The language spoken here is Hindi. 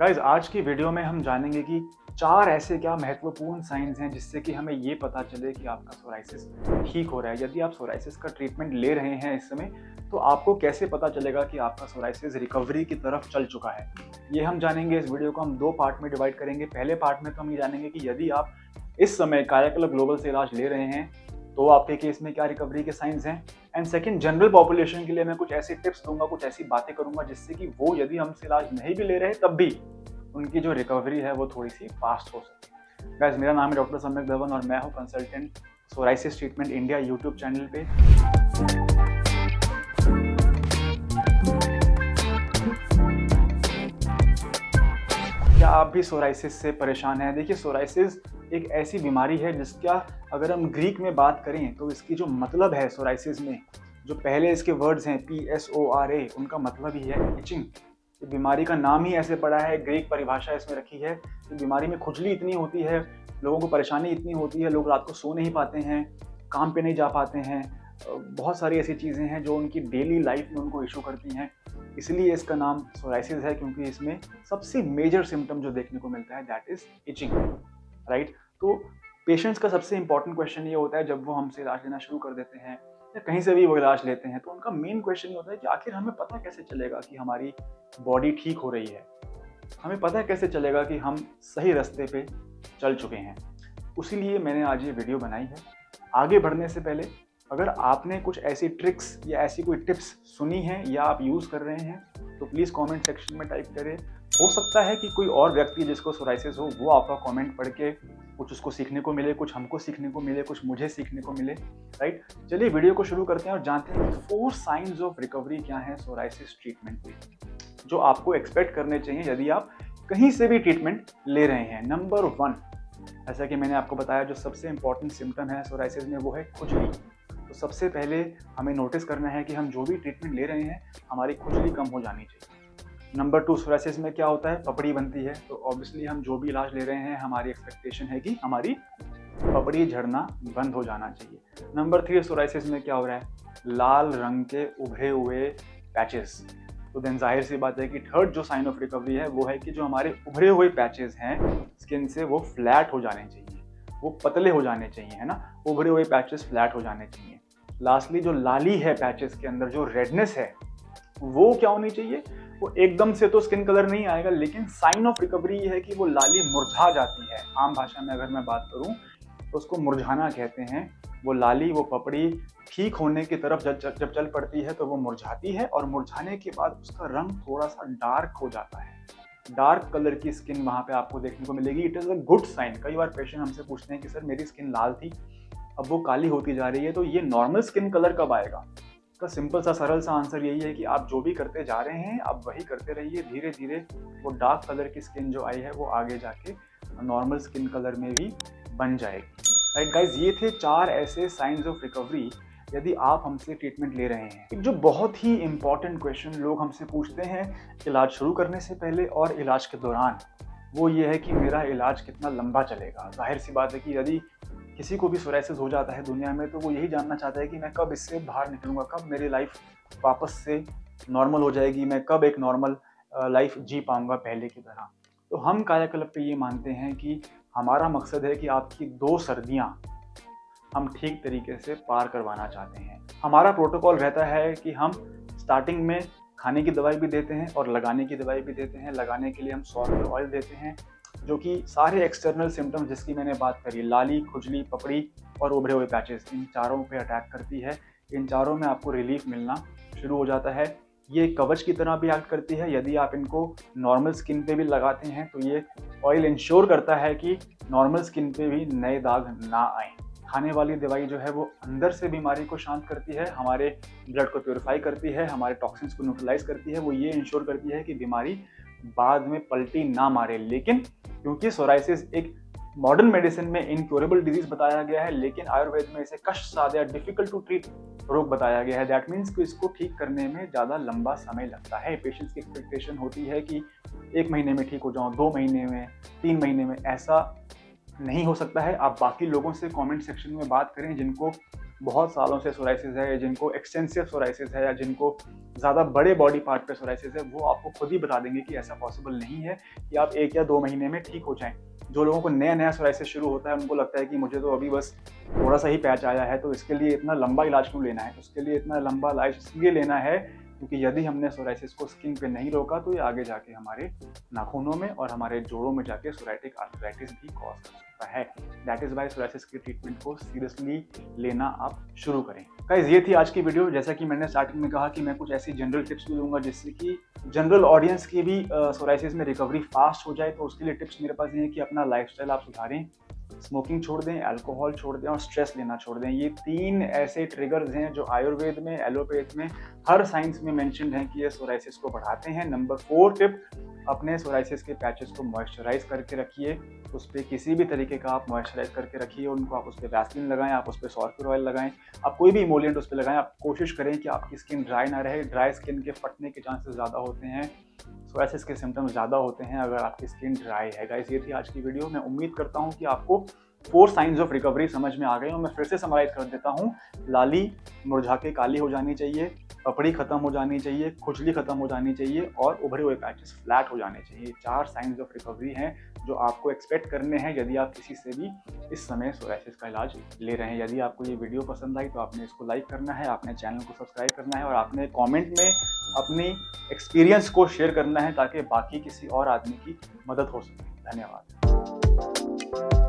गाइज़ आज की वीडियो में हम जानेंगे कि चार ऐसे क्या महत्वपूर्ण साइंस हैं जिससे कि हमें ये पता चले कि आपका सोराइसिस ठीक हो रहा है। यदि आप सोराइसिस का ट्रीटमेंट ले रहे हैं इस समय तो आपको कैसे पता चलेगा कि आपका सोराइसिस रिकवरी की तरफ़ चल चुका है? ये हम जानेंगे इस वीडियो को। हम दो पार्ट में डिवाइड करेंगे। पहले पार्ट में तो हम ये जानेंगे कि यदि आप इस समय कायाकल्प ग्लोबल से इलाज ले रहे हैं तो आपके केस में क्या रिकवरी के साइंस हैं? एंड सेकंड जनरल पॉपुलेशन के लिए मैं कुछ ऐसे टिप्स दूँगा, कुछ ऐसी बातें करूँगा जिससे कि वो यदि हमसे इलाज नहीं भी ले रहे तब भी उनकी जो रिकवरी है वो थोड़ी सी फास्ट हो सके। गैस मेरा नाम है डॉक्टर सम्यक धवन और मैं हूँ consultant psoriasis treatment India YouTube channel पे। क्या आप भी सोराइसिस से परेशान हैं? देखिए सोराइसिस एक ऐसी बीमारी है जिसका अगर हम ग्रीक में बात करें तो इसकी जो मतलब है सोराइसिस में, जो पहले इसके वर्ड्स हैं P S O R A उनका मतलब ही है इचिंग बीमारी का नाम ही ऐसे पड़ा है ग्रीक परिभाषा इसमें रखी है। कि बीमारी में खुजली इतनी होती है, लोगों को परेशानी इतनी होती है, लोग रात को सो नहीं पाते हैं, काम पे नहीं जा पाते हैं बहुत सारी ऐसी चीज़ें हैं जो उनकी डेली लाइफ में उनको इशू करती हैं। इसलिए इसका नाम सोराइसिस है, क्योंकि इसमें सबसे मेजर सिम्टम जो देखने को मिलता है दैट इज़ इचिंग राइट तो पेशेंट्स का सबसे इंपॉर्टेंट क्वेश्चन ये होता है, जब वो हमसे इलाज लेना शुरू कर देते हैं या कहीं से भी वो इलाज लेते हैं तो उनका मेन क्वेश्चन ये होता है कि आखिर हमें पता कैसे चलेगा कि हमारी बॉडी ठीक हो रही है? हमें पता कैसे चलेगा कि हम सही रास्ते पे चल चुके हैं? उसीलिए मैंने आज ये वीडियो बनाई है। आगे बढ़ने से पहले अगर आपने कुछ ऐसी ट्रिक्स या ऐसी कोई टिप्स सुनी हैं या आप यूज़ कर रहे हैं तो प्लीज़ कमेंट सेक्शन में टाइप करें। हो सकता है कि कोई और व्यक्ति जिसको सोराइसिस हो, वो आपका कमेंट पढ़ के कुछ उसको सीखने को मिले, कुछ हमको सीखने को मिले, कुछ मुझे सीखने को मिले राइट चलिए वीडियो को शुरू करते हैं और जानते हैं कि फोर साइंस ऑफ़ रिकवरी क्या है सोराइसिस ट्रीटमेंट में जो आपको एक्सपेक्ट करने चाहिए यदि आप कहीं से भी ट्रीटमेंट ले रहे हैं। नंबर वन ऐसा कि मैंने आपको बताया, जो सबसे इंपॉर्टेंट सिम्टम है सोराइसिस में, वो है खुजली सबसे पहले हमें नोटिस करना है कि हम जो भी ट्रीटमेंट ले रहे हैं, हमारी खुजली कम हो जानी चाहिए। नंबर टू सोरासिस में क्या होता है? पपड़ी बनती है। तो ऑब्वियसली हम जो भी इलाज ले रहे हैं, हमारी एक्सपेक्टेशन है कि हमारी पपड़ी झड़ना बंद हो जाना चाहिए। नंबर थ्री सोराइसिस में क्या हो रहा है? लाल रंग के उभरे हुए पैचेस तो देन ज़ाहिर सी बात है कि थर्ड जो साइन ऑफ़ रिकवरी है, वो है कि जो हमारे उभरे हुए पैचेस हैं स्किन से वो फ्लैट हो जाने चाहिए। वो पतले हो जाने चाहिए, है ना? उभरे हुए पैचेस फ्लैट हो जाने चाहिए। लास्टली जो लाली है पैचेस के अंदर, जो रेडनेस है, वो क्या होनी चाहिए? वो एकदम से तो स्किन कलर नहीं आएगा, लेकिन साइन ऑफ़ रिकवरी है कि वो लाली मुरझा जाती है। आम भाषा में अगर मैं बात करूँ तो उसको मुरझाना कहते हैं। वो लाली, वो पपड़ी ठीक होने की तरफ़ जब जब चल पड़ती है तो वो मुरझाती है और मुरझाने के बाद उसका रंग थोड़ा सा डार्क हो जाता है। डार्क कलर की स्किन वहाँ पे आपको देखने को मिलेगी। It is a good sign कई बार पेशेंट हमसे पूछते हैं कि, सर, मेरी स्किन लाल थी? अब वो काली होती जा रही है तो ये नॉर्मल स्किन कलर कब आएगा? का सिंपल सा, सरल सा आंसर यही है कि आप जो भी करते जा रहे हैं, आप वही करते रहिए धीरे धीरे वो डार्क कलर की स्किन जो आई है, वो आगे जाके नॉर्मल स्किन कलर में भी बन जाएगी। राइट गाइज़ ये थे चार ऐसे साइंस ऑफ़ रिकवरी यदि आप हमसे ट्रीटमेंट ले रहे हैं। एक जो बहुत ही इंपॉर्टेंट क्वेश्चन लोग हमसे पूछते हैं, इलाज शुरू करने से पहले और इलाज के दौरान, वो ये है कि मेरा इलाज कितना लंबा चलेगा। ज़ाहिर सी बात है कि यदि किसी को भी सोराइसिस हो जाता है दुनिया में तो वो यही जानना चाहता है कि मैं कब इससे बाहर निकलूँगा, कब मेरी लाइफ वापस से नॉर्मल हो जाएगी, मैं कब एक नॉर्मल लाइफ जी पाऊँगा पहले की तरह। तो हम कायाकल्प पे ये मानते हैं कि हमारा मकसद है कि आपकी दो सर्दियाँ हम ठीक तरीके से पार करवाना चाहते हैं। हमारा प्रोटोकॉल रहता है कि हम स्टार्टिंग में खाने की दवाई भी देते हैं और लगाने की दवाई भी देते हैं। लगाने के लिए हम सॉफ्ट ऑयल देते हैं। जो कि सारे एक्सटर्नल सिम्टम्स जिसकी मैंने बात करी, लाली, खुजली, पपड़ी और उभरे हुए पैचेस इन चारों पे अटैक करती है। इन चारों में आपको रिलीफ मिलना शुरू हो जाता है। ये कवच की तरह भी एक्ट करती है। यदि आप इनको नॉर्मल स्किन पे भी लगाते हैं तो ये ऑयल इंश्योर करता है कि नॉर्मल स्किन पे भी नए दाग ना आए। खाने वाली दवाई जो है वो अंदर से बीमारी को शांत करती है, हमारे ब्लड को प्योरीफाई करती है, हमारे टॉक्सिन्स को न्यूट्रलाइज करती है। वो ये इंश्योर करती है कि बीमारी बाद में पलटी ना मारे। लेकिन क्योंकि सोराइसिस एक मॉडर्न मेडिसिन में इनक्योरेबल डिज़ीज़ बताया गया है, लेकिन आयुर्वेद में इसे कष्ट साध्य डिफ़िकल्ट टू ट्रीट रोग बताया गया है। दैट मीन्स कि इसको ठीक करने में ज़्यादा लंबा समय लगता है। पेशेंट्स की एक्सपेक्टेशन होती है कि एक महीने में ठीक हो जाऊँ, दो महीने में, तीन महीने में, ऐसा नहीं हो सकता है। आप बाकी लोगों से कमेंट सेक्शन में बात करें, जिनको बहुत सालों से सोराइसिस है, या जिनको एक्सटेंसिव सोराइसिस है, या जिनको ज़्यादा बड़े बॉडी पार्ट पे सोराइसिस है, वो आपको खुद ही बता देंगे कि ऐसा पॉसिबल नहीं है कि आप एक या दो महीने में ठीक हो जाएँ। जो लोगों को नया नया सोराइसिस शुरू होता है, उनको लगता है कि मुझे तो अभी बस थोड़ा सा ही पैच आया है तो इसके लिए इतना लंबा इलाज क्यों लेना है? उसके लिए इतना लंबा इलाज इसलिए लेना है क्योंकि यदि हमने सोराइसिस को स्किन पे नहीं रोका तो ये आगे जाके हमारे नाखूनों में और हमारे जोड़ों में जाके सोराइटिक आर्थराइटिस भी कॉज कर सकता है। दैट इज़ वाई सोराइसिस के ट्रीटमेंट को सीरियसली लेना आप शुरू करें। गाइज़ ये थी आज की वीडियो जैसा कि मैंने स्टार्टिंग में कहा कि मैं कुछ ऐसी जनरल टिप्स भी दूँगा जिससे कि जनरल ऑडियंस की भी सोराइसिस में रिकवरी फास्ट हो जाए। तो उसके लिए टिप्स मेरे पास ये है कि अपना लाइफ आप सुधारें स्मोकिंग छोड़ दें अल्कोहल छोड़ दें और स्ट्रेस लेना छोड़ दें। ये तीन ऐसे ट्रिगर्स हैं जो आयुर्वेद में एलोपैथ में, हर साइंस में मैंशन हैं कि ये सोराइसिस को बढ़ाते हैं। नंबर फोर टिप अपने सोराइसिस के पैचेस को मॉइस्चराइज करके रखिए। उस पर किसी भी तरीके का आप मॉइस्चराइज करके रखिए। उनको आप उस पर वैसलिन लगाएँ, आप उस पर सॉर्फर ऑयल लगाएँ। आप कोई भी इमोलियंट उस पर लगाएँ, आप कोशिश करें कि आपकी स्किन ड्राई ना रहे। ड्राई स्किन के फटने के चांसेस ज़्यादा होते हैं। सोराइसिस के सिम्टम्स ज़्यादा होते हैं अगर आपकी स्किन ड्राई है। गाइस ये थी आज की वीडियो मैं उम्मीद करता हूँ कि आपको फोर साइंस ऑफ़ रिकवरी समझ में आ गए और मैं फिर से समराइज कर देता हूँ। लाली मुरझा के काली हो जानी चाहिए। पपड़ी खत्म हो जानी चाहिए, खुजली खत्म हो जानी चाहिए और उभरे हुए पैचेस फ्लैट हो जाने चाहिए। चार साइंस ऑफ़ रिकवरी हैं जो आपको एक्सपेक्ट करने हैं यदि आप किसी से भी इस समय सोराइसिस का इलाज ले रहे हैं। यदि आपको ये वीडियो पसंद आई तो आपने इसको लाइक करना है, आपने चैनल को सब्सक्राइब करना है और आपने कॉमेंट में अपनी एक्सपीरियंस को शेयर करना है ताकि बाकी किसी और आदमी की मदद हो सके। धन्यवाद।